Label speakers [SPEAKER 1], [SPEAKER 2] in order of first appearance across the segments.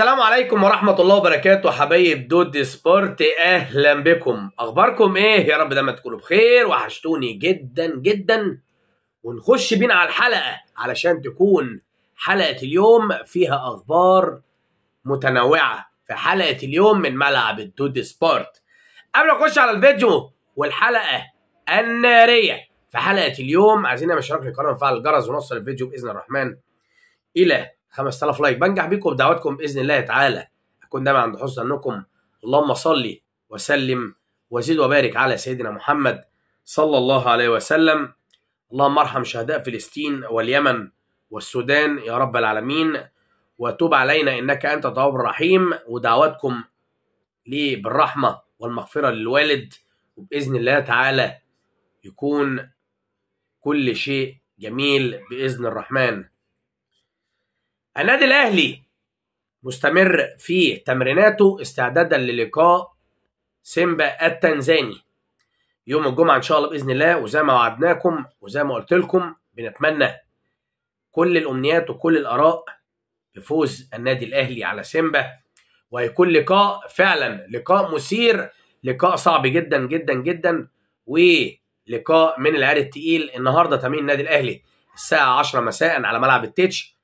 [SPEAKER 1] السلام عليكم ورحمة الله وبركاته حبايب دودي سبورت. أهلا بكم. أخباركم إيه؟ يا رب دايما تكونوا بخير. وحشتوني جدا جدا. ونخش بينا على الحلقة علشان تكون حلقة اليوم فيها أخبار متنوعة في حلقة اليوم من ملعب الدودي سبورت. قبل ما نخش على الفيديو والحلقة النارية في حلقة اليوم عايزين نعمل اشتراك للقناة ونفعل الجرس ونوصل الفيديو بإذن الرحمن إلى 5000 لايك. بنجح بيكم بدعواتكم بإذن الله تعالى. أكون دايما عند حسن ظنكم اللهم صل وسلم وزد وبارك على سيدنا محمد صلى الله عليه وسلم. اللهم ارحم شهداء فلسطين واليمن والسودان يا رب العالمين. وتوب علينا إنك أنت التواب الرحيم. ودعواتكم لي بالرحمة والمغفرة للوالد. وبإذن الله تعالى يكون كل شيء جميل بإذن الرحمن. النادي الأهلي مستمر في تمريناته استعدادا للقاء سيمبا التنزاني. يوم الجمعة إن شاء الله بإذن الله وزي ما وعدناكم وزي ما قلت لكم بنتمنى كل الأمنيات وكل الآراء بفوز النادي الأهلي على سيمبا وهيكون لقاء فعلا لقاء مثير لقاء صعب جدا جدا جدا ولقاء من العيار التقيل. النهارده تمرين النادي الأهلي الساعة 10 مساء على ملعب التتش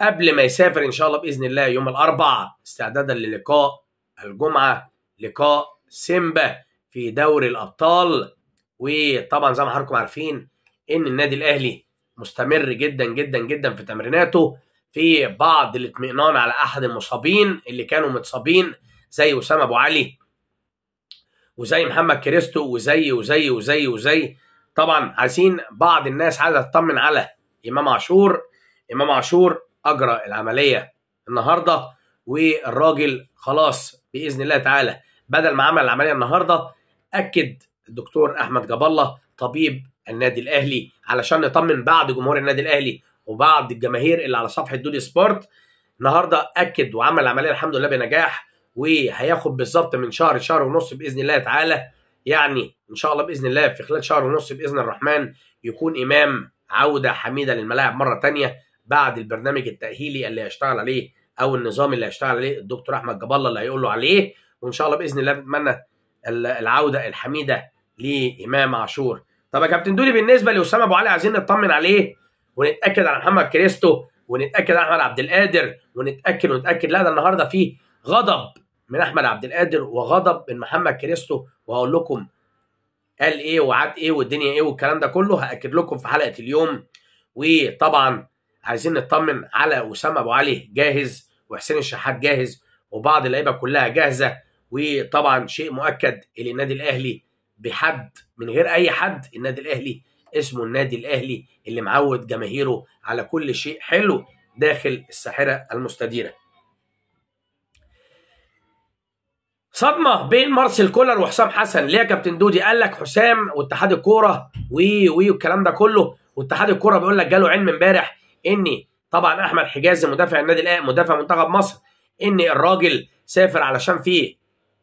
[SPEAKER 1] قبل ما يسافر إن شاء الله بإذن الله يوم الأربعاء استعدادا للقاء الجمعة لقاء سيمبا في دوري الأبطال. وطبعا زي ما حضراتكم عارفين إن النادي الأهلي مستمر جدا جدا جدا في تمريناته. في بعض الاطمئنان على أحد المصابين اللي كانوا متصابين زي أسامة أبو علي وزي محمد كريستو وزي وزي وزي وزي. طبعا عايزين بعض الناس عايزة تطمن على إمام عاشور. إمام عاشور اجرى العملية النهارده والراجل خلاص بإذن الله تعالى بدل ما عمل العملية النهارده أكد الدكتور أحمد جاب الله طبيب النادي الأهلي علشان نطمن بعض جمهور النادي الأهلي وبعض الجماهير اللي على صفحة دودي سبورت. النهارده أكد وعمل العملية الحمد لله بنجاح وهياخد بالظبط من شهر شهر ونص بإذن الله تعالى. يعني إن شاء الله بإذن الله في خلال شهر ونص بإذن الرحمن يكون إمام عودة حميدة للملاعب مرة تانية. بعد البرنامج التأهيلي اللي هيشتغل عليه أو النظام اللي هيشتغل عليه الدكتور أحمد جاب الله اللي هيقول له عليه. وإن شاء الله بإذن الله بتمنى العودة الحميدة لإمام عاشور. طب يا كابتن دولي بالنسبة لأسامة أبو علي عايزين نطمن عليه ونتأكد على محمد كريستو ونتأكد على أحمد عبد القادر ونتأكد ونتأكد. لا ده النهارده في غضب من أحمد عبد القادر وغضب من محمد كريستو. وهقول لكم قال إيه وعاد إيه والدنيا إيه والكلام ده كله. هأكد لكم في حلقة اليوم. وطبعا عايزين نطمن على أسامة أبو علي جاهز وحسين الشحات جاهز وبعض اللعيبة كلها جاهزة. وطبعا شيء مؤكد ان النادي الأهلي بحد من غير أي حد النادي الأهلي اسمه النادي الأهلي اللي معود جماهيره على كل شيء حلو داخل الساحرة المستديرة. صدمة بين مارسيل كولر وحسام حسن. ليه يا كابتن دودي؟ قال لك حسام واتحاد الكورة وي والكلام ده كله. واتحاد الكورة بيقول لك جاله علم امبارح. ان طبعا أحمد حجازي مدافع النادي الاهلي مدافع منتخب مصر ان الراجل سافر علشان فيه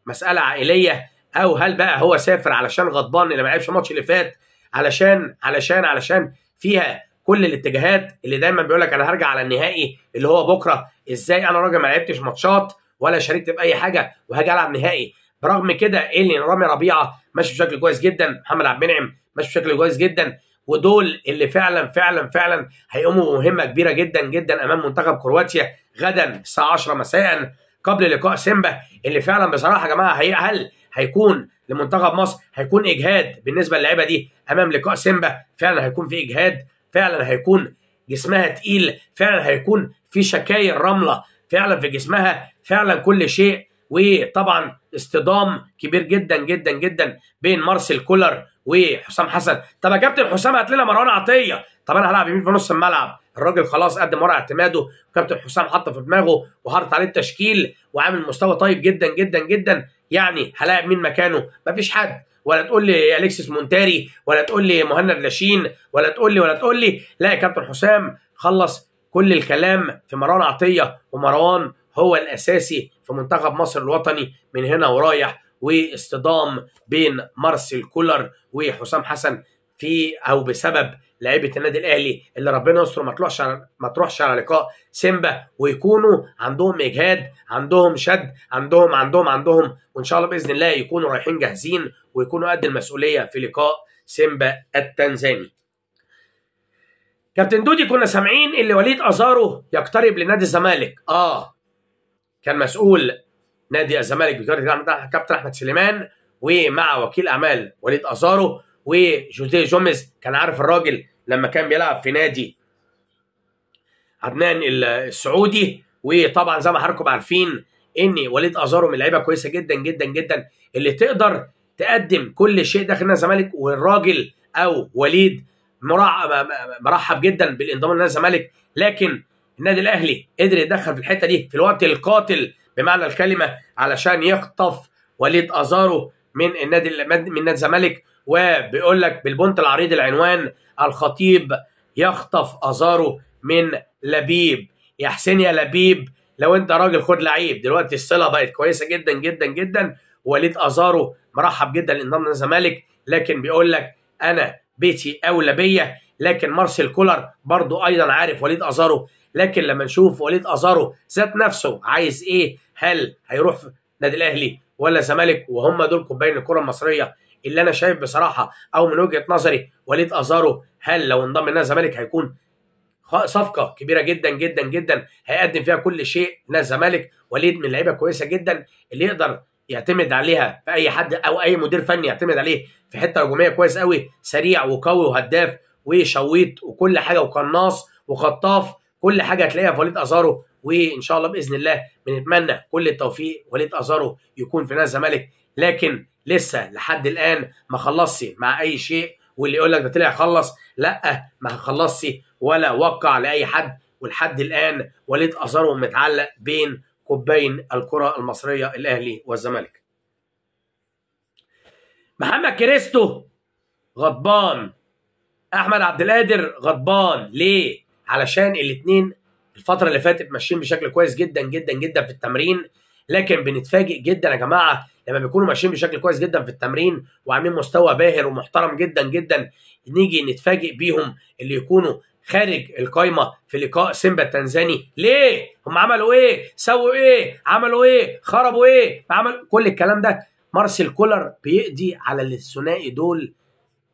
[SPEAKER 1] مسألة عائلية أو هل بقى هو سافر علشان غضبان اللي ما لعبش الماتش اللي فات علشان علشان علشان فيها كل الاتجاهات اللي دايما بيقول لك أنا هرجع على النهائي اللي هو بكرة إزاي أنا راجل ما لعبتش ماتشات ولا شاركت باي حاجة وهاجي ألعب نهائي؟ برغم كده اللي رامي ربيعة ماشي بشكل كويس جدا محمد عبد المنعم ماشي بشكل كويس جدا ودول اللي فعلا فعلا فعلا هيقوموا بمهمة كبيرة جدا جدا أمام منتخب كرواتيا غدا الساعة 10 مساء قبل لقاء سيمبا اللي فعلا بصراحة يا جماعة هي هل هيكون لمنتخب مصر هيكون إجهاد بالنسبة للعيبة دي أمام لقاء سيمبا فعلا هيكون في إجهاد فعلا هيكون جسمها تقيل فعلا هيكون في شكاير رملة فعلا في جسمها فعلا كل شيء وطبعا اصطدام كبير جدا جدا جدا بين مارسيل كولر وحسام حسن. طب يا كابتن حسام هات لنا مروان عطية. طب أنا هلعب يمين في نص الملعب. الراجل خلاص قدم ورق اعتماده. وكابتن حسام حط في دماغه وحاطط عليه التشكيل وعامل مستوى طيب جدا جدا جدا. يعني هلعب مين مكانه؟ مفيش حد. ولا تقول لي أليكسيس مونتاري ولا تقول لي مهند لاشين ولا تقول لي ولا تقول لي. لا يا كابتن حسام خلص كل الكلام في مروان عطية. ومروان هو الأساسي في منتخب مصر الوطني من هنا ورايح. واصطدام بين مارسيل كولر وحسام حسن في أو بسبب لعيبة النادي الأهلي اللي ربنا يستر ما تروحش ما تروحش على لقاء سيمبا ويكونوا عندهم إجهاد عندهم شد عندهم عندهم عندهم وإن شاء الله بإذن الله يكونوا رايحين جاهزين ويكونوا قد المسؤولية في لقاء سيمبا التنزاني. كابتن دودي كنا سامعين اللي وليد أزارو يقترب لنادي الزمالك. آه كان مسؤول نادي الزمالك بقياده كابتن أحمد سليمان ومع وكيل أعمال وليد أزارو وجوزيه جوميز. كان عارف الراجل لما كان بيلعب في نادي عدنان السعودي. وطبعا زي ما حضراتكم عارفين إن وليد أزارو من لعيبه كويسة جدا جدا جدا اللي تقدر تقدم كل شيء داخل نادي الزمالك. والراجل أو وليد مرحب جدا بالانضمام لنادي الزمالك. لكن النادي الأهلي قدر يتدخل في الحتة دي في الوقت القاتل بمعنى الكلمة علشان يخطف وليد أزارو من النادي من نادي الزمالك وبيقول لك بالبنت العريض العنوان الخطيب يخطف أزارو من لبيب. يا حسين يا لبيب لو أنت راجل خد لعيب. دلوقتي الصلة بقت كويسة جدا جدا جدا. وليد أزارو مرحب جدا لانضمام الزمالك لكن بيقول لك أنا بيتي أولى بيا. لكن مارسيل كولر برضو أيضا عارف وليد أزارو. لكن لما نشوف وليد أزارو ذات نفسه عايز إيه؟ هل هيروح في النادي الأهلي ولا زمالك؟ وهم دول كوبايين الكرة المصرية اللي أنا شايف بصراحة أو من وجهة نظري وليد أزارو هل لو انضم لنادي الزمالك هيكون صفقة كبيرة جدا جدا جدا. هيقدم فيها كل شيء نادي الزمالك وليد من لعيبة كويسة جدا اللي يقدر يعتمد عليها في أي حد أو أي مدير فني يعتمد عليه في حتة هجومية كويس قوي سريع وقوي وهداف وشويت وكل حاجة وقناص وخطاف كل حاجة هتلاقيها في وليد أزارو. وإن شاء الله بإذن الله بنتمنى كل التوفيق وليد أزارو يكون في نادي الزمالك. لكن لسه لحد الآن ما خلصش مع أي شيء واللي يقول لك ده طلع خلص. لأ ما خلصش ولا وقع لأي حد. ولحد الآن وليد أزارو متعلق بين قطبين الكرة المصرية الأهلي والزمالك. محمد كريستو غضبان. أحمد عبد القادر غضبان. ليه؟ علشان الاثنين الفترة اللي فاتت ماشيين بشكل كويس جدا جدا جدا في التمرين. لكن بنتفاجئ جدا يا جماعة لما بيكونوا ماشيين بشكل كويس جدا في التمرين وعاملين مستوى باهر ومحترم جدا جدا. نيجي نتفاجئ بيهم اللي يكونوا خارج القايمة في لقاء سيمبا التنزاني. ليه؟ هم عملوا إيه؟ سووا إيه؟ عملوا إيه؟ خربوا إيه؟ عمل كل الكلام ده. مارسيل كولر بيقضي على الثنائي دول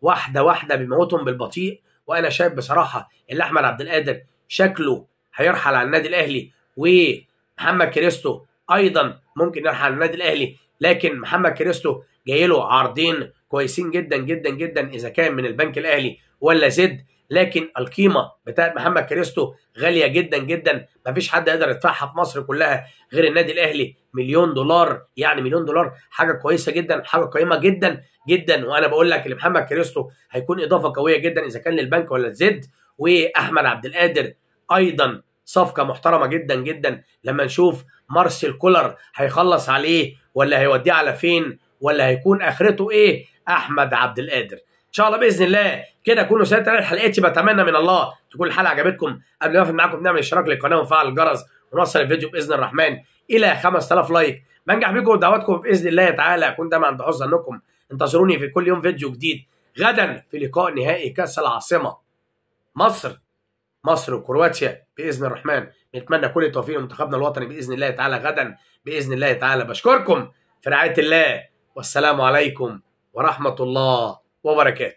[SPEAKER 1] واحدة واحدة بيموتهم بالبطيء. وأنا شايف بصراحة إن أحمد عبد القادر شكله هيرحل على النادي الأهلي ومحمد كريستو أيضا ممكن يرحل على النادي الأهلي لكن محمد كريستو جاي له عرضين كويسين جدا جدا جدا إذا كان من البنك الأهلي ولا زد لكن القيمة بتاعت محمد كريستو غالية جدا جدا. مفيش حد يقدر يدفعها في مصر كلها غير النادي الأهلي. مليون دولار يعني مليون دولار. حاجة كويسة جدا حاجة قيمة جدا جدا. وأنا بقول لك ان محمد كريستو هيكون إضافة قوية جدا إذا كان للبنك ولا الزد وأحمد عبد القادر أيضا صفقة محترمة جدا جدا. لما نشوف مارسيل كولر هيخلص عليه ولا هيوديه على فين ولا هيكون آخرته إيه؟ أحمد عبد القادر. إن شاء الله بإذن الله كده اكونوا سنه حلقتي بتمنى من الله تكون الحلقة عجبتكم. قبل ما أقفل معاكم نعمل اشتراك للقناة ونفعل الجرس ونوصل الفيديو بإذن الرحمن إلى 5000 لايك. بنجح بيكم ودعواتكم بإذن الله تعالى. أكون دايما عند حسن ظنكم انتظروني في كل يوم فيديو جديد. غدا في لقاء نهائي كأس العاصمة. مصر. مصر وكرواتيا بإذن الرحمن. نتمنى كل التوفيق لمنتخبنا الوطني بإذن الله تعالى. غدا بإذن الله تعالى. بشكركم في رعاية الله. والسلام عليكم ورحمة الله وبركاته